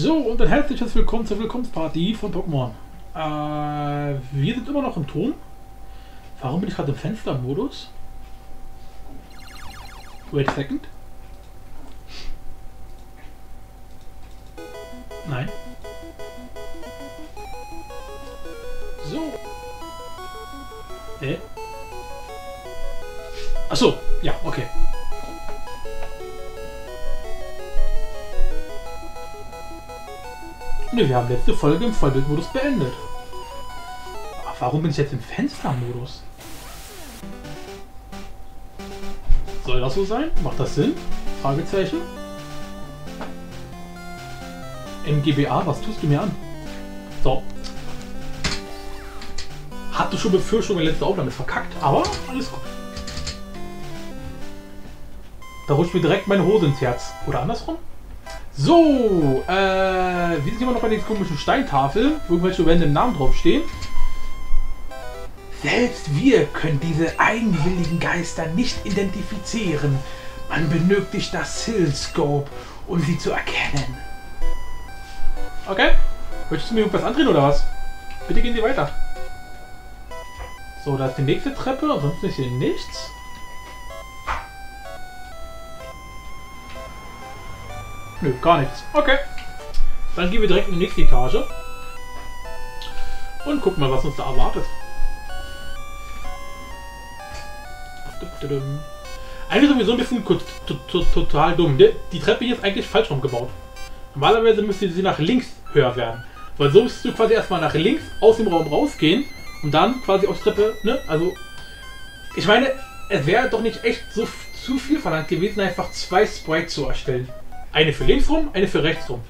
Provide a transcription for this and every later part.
So, und ein herzliches Willkommen zur Willkommensparty von Pokémon. Äh, wir sind immer noch im Turm. Warum bin ich gerade im Fenstermodus? Wait a second. Nein. So. Hä? Achso, ja, okay. Ne, wir haben letzte Folge im Vollbildmodus beendet. Aber warum bin ich jetzt im Fenstermodus? Soll das so sein? Macht das Sinn? Fragezeichen. MGBA, was tust du mir an? So. Hatte schon Befürchtungen, letzte Aufnahme ist verkackt, aber alles gut. Da rutscht mir direkt meine Hose ins Herz. Oder andersrum? So, äh, wir sind immer noch bei den komischen Steintafel, wo irgendwelche random Namen draufstehen. Selbst wir können diese eigenwilligen Geister nicht identifizieren. Man benötigt das Silscope, um sie zu erkennen. Okay. Möchtest du mir irgendwas andrehen oder was? Bitte gehen Sie weiter. So, da ist die nächste Treppe, ansonsten ist hier nichts. Nö, gar nichts. Okay. Dann gehen wir direkt in die nächste Etage. Und gucken mal, was uns da erwartet. Eigentlich sowieso ein bisschen total dumm. Die Treppe hier ist eigentlich falsch rumgebaut. Normalerweise müsste sie nach links höher werden. Weil so müsstest du quasi erstmal nach links aus dem Raum rausgehen und dann quasi auf Treppe, ne? Also, ich meine, es wäre doch nicht echt so zu viel verlangt gewesen, einfach zwei Sprites zu erstellen. Eine für links rum, eine für rechts rum.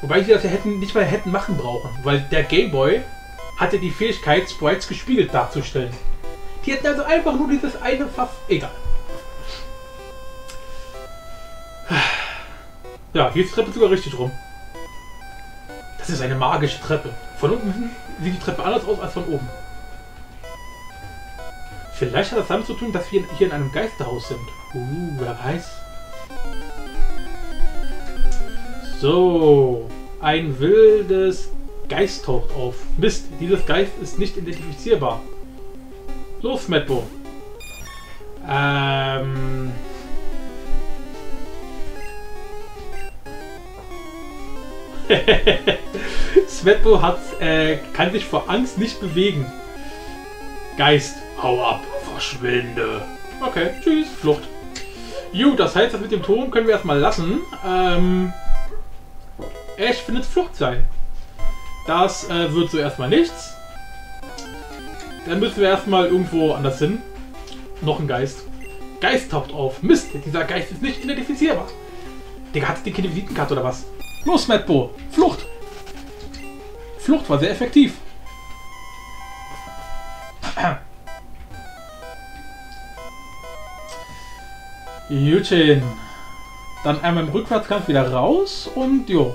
Wobei sie das ja hätten, nicht mal hätten machen brauchen, weil der Gameboy hatte die Fähigkeit, Sprites gespiegelt darzustellen. Die hätten also einfach nur dieses eine Fass. Egal. Ja, hier ist die Treppe sogar richtig rum. Das ist eine magische Treppe. Von unten sieht die Treppe anders aus als von oben. Vielleicht hat das damit zu tun, dass wir hier in einem Geisterhaus sind. Uh, wer weiß. So, ein wildes Geist taucht auf. Mist, dieses Geist ist nicht identifizierbar. Los, Metbo. Ähm... Svetbo hat, äh, kann sich vor Angst nicht bewegen. Geist, hau ab, verschwinde. Okay, tschüss, Flucht. Gut, das heißt, das mit dem Turm können wir erstmal lassen. Ähm, Ash findet Flucht sein. Das äh, wird so erstmal nichts. Dann müssen wir erstmal irgendwo anders hin. Noch ein Geist. Geist taucht auf. Mist, dieser Geist ist nicht identifizierbar. Digga, hat die keine Visitenkarte oder was? Los, Madbo! Flucht! Flucht war sehr effektiv. Jutchen. Dann einmal im Rückwärtskampf wieder raus und jo.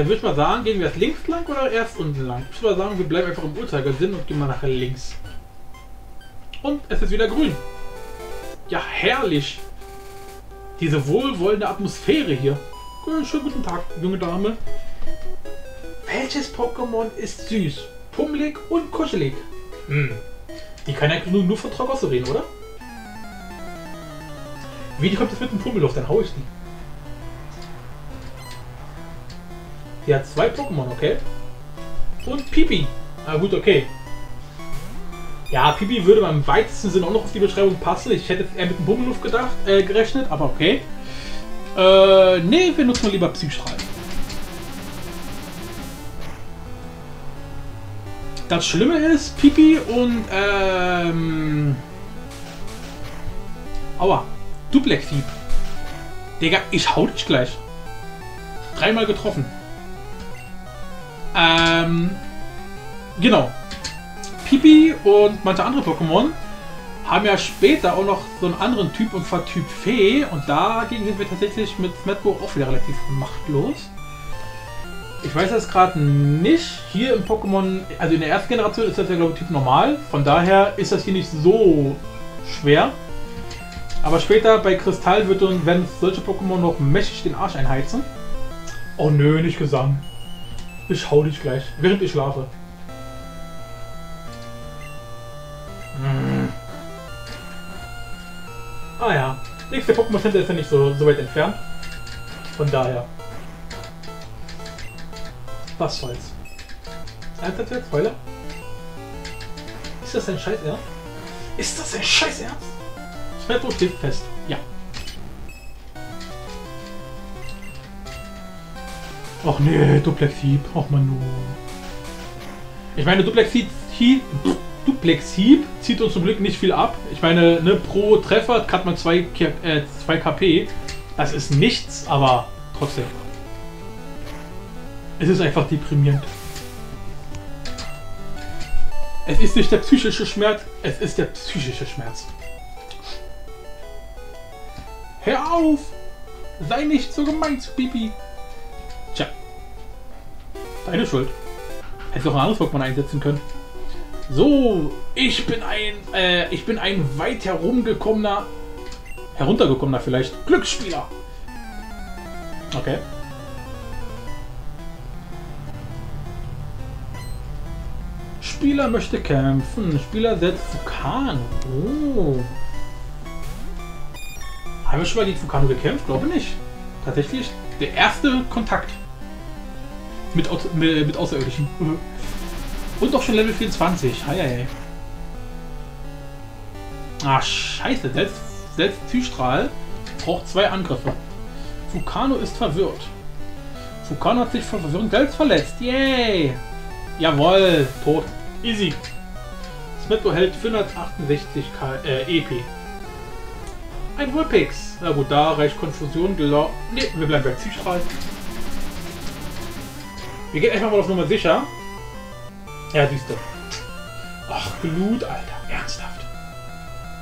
Dann würde ich mal sagen, gehen wir erst links lang oder erst unten lang? Ich würde mal sagen, wir bleiben einfach im Uhrzeigersinn und gehen mal nach links. Und es ist wieder grün. Ja, herrlich. Diese wohlwollende Atmosphäre hier. Schönen guten Tag, junge Dame. Welches Pokémon ist süß, pummelig und kuschelig? Hm. Die kann ja nur, nur von Tragosso reden, oder? Wie kommt das mit dem Pummel auf? Dann hau ich die. Die hat zwei Pokémon, okay? Und Pipi. Ah gut, okay. Ja, Pipi würde beim weitesten Sinn auch noch auf die Beschreibung passen. Ich hätte eher mit dem Bummeluft gedacht, äh, gerechnet, aber okay. Äh, nee, wir nutzen lieber Psystrahl. Das Schlimme ist, Pipi und, ähm... Aua. Duplex-Hieb. Digga, ich hau dich gleich. Dreimal getroffen. Ähm, genau. Pipi und manche andere Pokémon haben ja später auch noch so einen anderen Typ, und zwar Typ Fee. Und dagegen sind wir tatsächlich mit Smetbo auch wieder relativ machtlos. Ich weiß das gerade nicht. Hier im Pokémon, also in der ersten Generation ist das ja glaube ich Typ normal. Von daher ist das hier nicht so schwer. Aber später bei Kristall wird dann, wenn solche Pokémon noch mächtig den Arsch einheizen. Oh nö, nicht Gesang. Ich hau dich gleich, während ich schlafe. Hm. Ah ja, nächste Pokémon Center ist ja nicht so, so weit entfernt. Von daher. Was soll's. Ernsthaft jetzt, Spoiler? Ist das ein Scheiß Ernst? Ist das ein Scheiß Ernst? Smetto steht fest. Ach nee, Duplexhieb. Ach man nur. Ich meine, Duplexhieb, Duplexhieb zieht uns zum Glück nicht viel ab. Ich meine, ne, pro Treffer hat man 2 äh, KP. Das ist nichts, aber trotzdem. Es ist einfach deprimierend. Es ist nicht der psychische Schmerz, es ist der psychische Schmerz. Hör auf! Sei nicht so gemein zu Bibi. Deine Schuld. Hättest du auch ein anderes Pokémon einsetzen können. So, ich bin ein, äh, ich bin ein weit herumgekommener, heruntergekommener vielleicht, Glücksspieler. Okay. Spieler möchte kämpfen. Spieler setzt Vulkan. Oh. Haben wir schon mal gegen Vulkano gekämpft? Glaube nicht. Tatsächlich der erste Kontakt mit, mit, mit Außerirdischen. Und doch schon Level 24. Hei, hei. Ah, scheiße. Selbst, selbst Zystrahl braucht zwei Angriffe. Vulcano ist verwirrt. Vulcano hat sich von Verwirrung selbst verletzt. Yay! Jawoll, tot. Easy. Smetto hält 468 K äh, EP. Ein Vulpix. Na gut, da reicht Konfusion. Ne, wir bleiben bei Zielstrahl. Wir gehen einfach mal auf Nummer sicher. Ja, siehst du. Ach, Glut, Alter. Ernsthaft.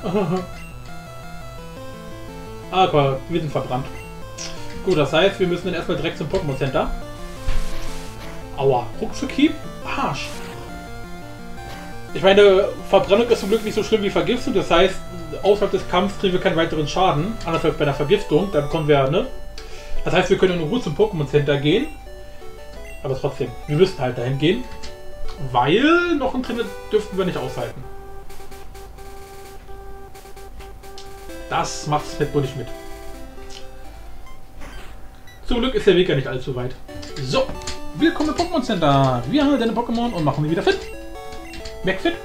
ah, aber wir sind verbrannt. Gut, das heißt, wir müssen dann erstmal direkt zum Pokémon Center. Aua. Ruckzuck-Hieb? Arsch. Ich meine, Verbrennung ist zum Glück nicht so schlimm wie Vergiftung. Das heißt, außerhalb des Kampfs kriegen wir keinen weiteren Schaden. Anders als bei der Vergiftung. Da bekommen wir, ne? Das heißt, wir können in Ruhe zum Pokémon Center gehen. Aber trotzdem, wir müssen halt dahin gehen. Weil noch ein Trainer dürften wir nicht aushalten. Das macht Svetbo nicht mit. Zum Glück ist der Weg ja nicht allzu weit. So, willkommen im Pokémon Center. Wir haben deine Pokémon und machen sie wieder fit. McFit.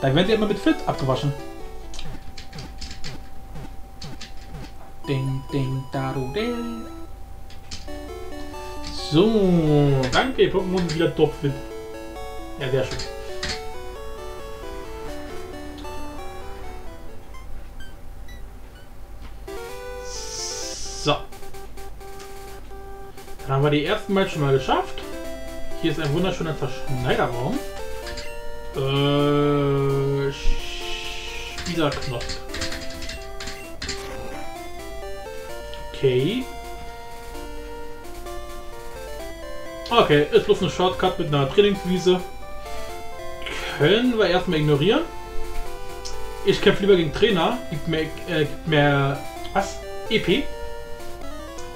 Da werden sie immer mit Fit abgewaschen. Ding, ding, da, du, ding. So, danke, Pokémon sind wieder topfit. Ja, sehr schön. So. Dann haben wir die ersten Mal schon mal geschafft. Hier ist ein wunderschöner Zerschneiderraum. Äh, Spielerknopf. Okay. Okay, ist bloß ein Shortcut mit einer Trainingswiese. Können wir erstmal ignorieren. Ich kämpfe lieber gegen Trainer. Gibt mehr, äh, gibt mehr. Was? EP?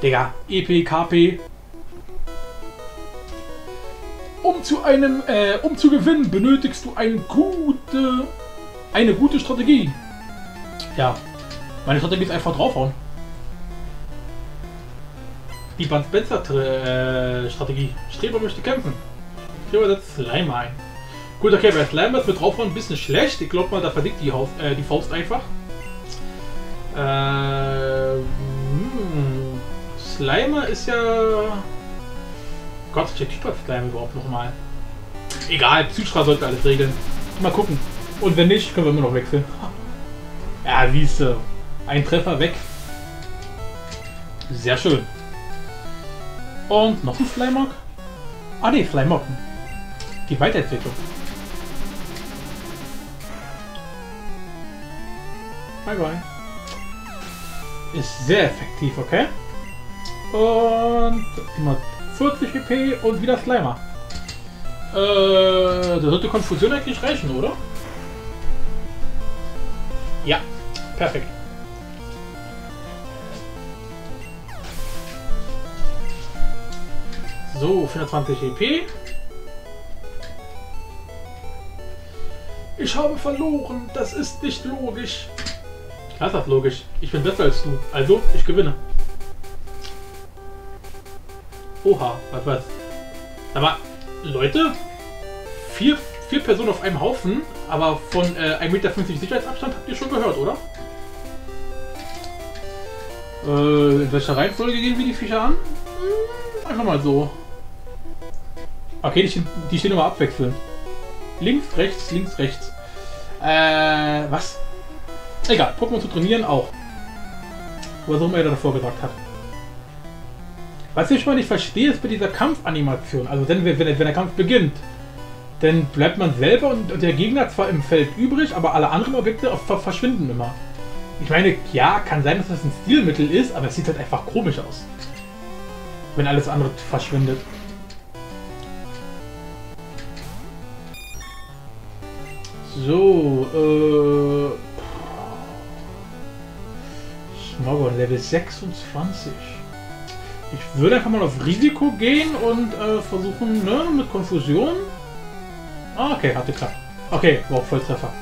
Digga, EP, KP, um zu einem, äh, um zu gewinnen, benötigst du eine gute, eine gute Strategie. Ja, meine Strategie ist einfach draufhauen. Die Band Spencer äh, Strategie. Streber möchte kämpfen. Streber setzt Slimer ein. Gut, okay, bei Slimer ist mit draufhauen ein bisschen schlecht. Ich glaube mal, da verdickt die, Haus, äh, die Faust einfach. Äh, hm. Slimer ist ja Gott, der Typ hat Slime überhaupt nochmal. Egal, Psychra sollte alles regeln. Mal gucken. Und wenn nicht, können wir immer noch wechseln. Ja, siehst du. Ein Treffer weg. Sehr schön. Und noch ein Flymog? Ah ne, Flymog. Die Weiterentwicklung. Bye bye. Ist sehr effektiv, okay? Und immer 40 EP und wieder Slimer. Äh, da sollte Konfusion eigentlich reichen, oder? Ja, perfekt. So, 420 EP. Ich habe verloren. Das ist nicht logisch. Das ist logisch. Ich bin besser als du. Also, ich gewinne. Oha, was was? Aber, Leute, vier, vier Personen auf einem Haufen, aber von äh, 1,50 Meter Sicherheitsabstand habt ihr schon gehört, oder? Äh, in welcher Reihenfolge gehen wir die Viecher an? Hm, einfach mal so. Okay, die, die stehen immer abwechselnd. Links, rechts, links, rechts. Äh, was? Egal, Pokémon zu trainieren auch. Was auch immer er davor gesagt hat. Was ich mal nicht verstehe, ist bei dieser Kampfanimation. Also wenn, wenn, wenn der Kampf beginnt, dann bleibt man selber und der Gegner zwar im Feld übrig, aber alle anderen Objekte verschwinden immer. Ich meine, ja, kann sein, dass das ein Stilmittel ist, aber es sieht halt einfach komisch aus. Wenn alles andere verschwindet. So, äh... Smogon, Level 26. Ich würde einfach mal auf Risiko gehen und äh, versuchen, ne, mit Konfusion. Ah, okay, hatte geklappt. Okay, wow, Volltreffer.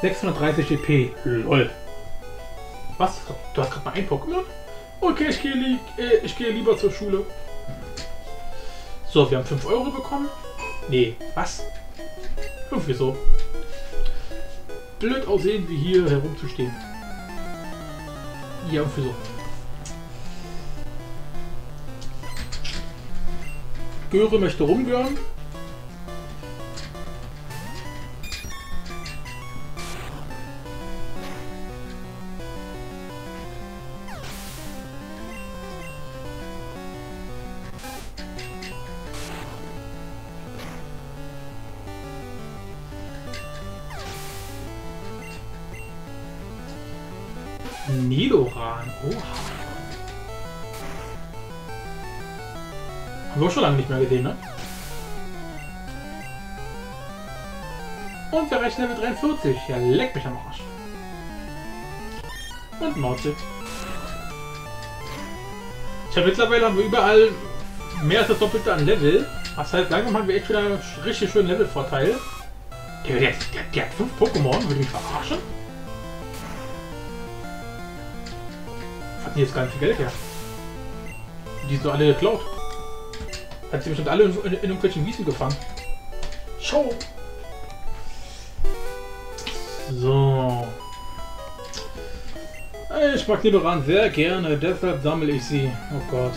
630 EP. Lol. Was? Du hast gerade mal ein Pokémon? Okay, ich gehe, li äh, ich gehe lieber zur Schule. So, wir haben 5 Euro bekommen. Nee, was? Irgendwie so. Blöd aussehen, wie hier herumzustehen. Ja, irgendwie so. Göre möchte rumgören. Nidoran. Oha. Haben wir auch schon lange nicht mehr gesehen, ne? Und wir erreichen Level 43. Ja, leck mich am Arsch. Und Mauze. Ich habe mittlerweile haben wir überall mehr als das Doppelte an Level. Das heißt, langsam haben wir echt wieder einen richtig schönen Levelvorteil. Der, der, der, der hat fünf Pokémon, würde mich verarschen? Hatten jetzt gar nicht viel Geld her. Die sind alle geklaut. Hat sie bestimmt alle in, in, in irgendwelchen Wiesen gefangen. Show! So. Ich mag Nidoran sehr gerne, deshalb sammle ich sie. Oh Gott.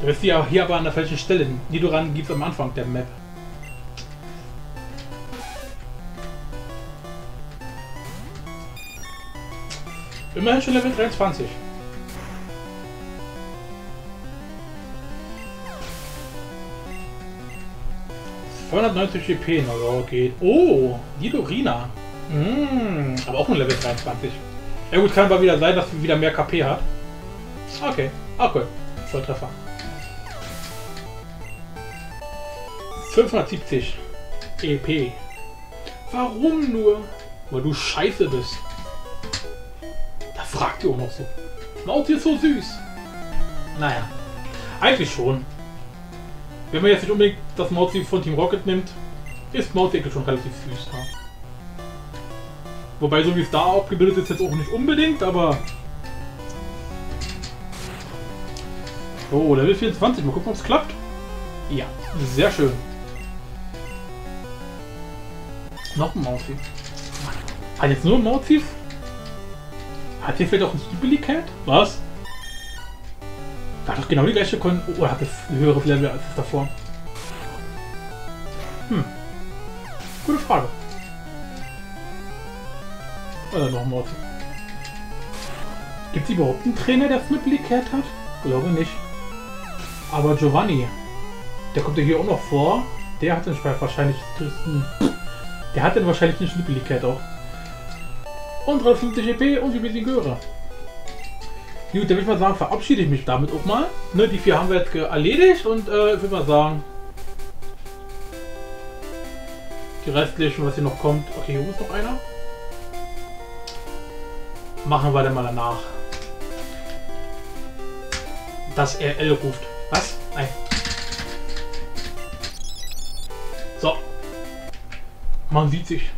Du bist ja hier aber an der falschen Stelle. Nidoran gibt es am Anfang der Map. Immerhin schon Level 23. ...290 GP, na so, geht. Oh, Nidorina. Mm, aber auch ein Level 23. Ja gut, kann aber wieder sein, dass sie wieder mehr KP hat. Okay, ah cool. Volltreffer. 570 EP. Warum nur? Weil du scheiße bist fragt ihr auch noch so. Mauzi ist so süß. Naja, eigentlich schon. Wenn man jetzt nicht unbedingt das Mauzi von Team Rocket nimmt, ist Mauzi schon relativ süß. Ja. Wobei, so wie es da abgebildet ist, jetzt auch nicht unbedingt, aber... So, Level 24. Mal gucken, ob es klappt. Ja, sehr schön. Noch ein Mauzi. Hat jetzt nur ein Mauzi? Hat sie vielleicht auch ein Stabilität? Was? War doch genau die gleiche Kon... Oh, hat das höhere Level als das davor. Hm. Gute Frage. Oder noch mal. Gibt es überhaupt einen Trainer, der Stabilität hat? Glaube nicht. Aber Giovanni, der kommt ja hier auch noch vor. Der hat den wahrscheinlich... Der hat dann wahrscheinlich eine Stabilität auch und 350 GP und wir bisschen Göre. Gut, dann würde ich mal sagen, verabschiede ich mich damit auch mal. Ne, die vier haben wir jetzt erledigt und äh, ich würde mal sagen, die restlichen, was hier noch kommt. Okay, hier ist noch einer. Machen wir dann mal danach. Dass er L ruft. Was? Nein. So. Man sieht sich.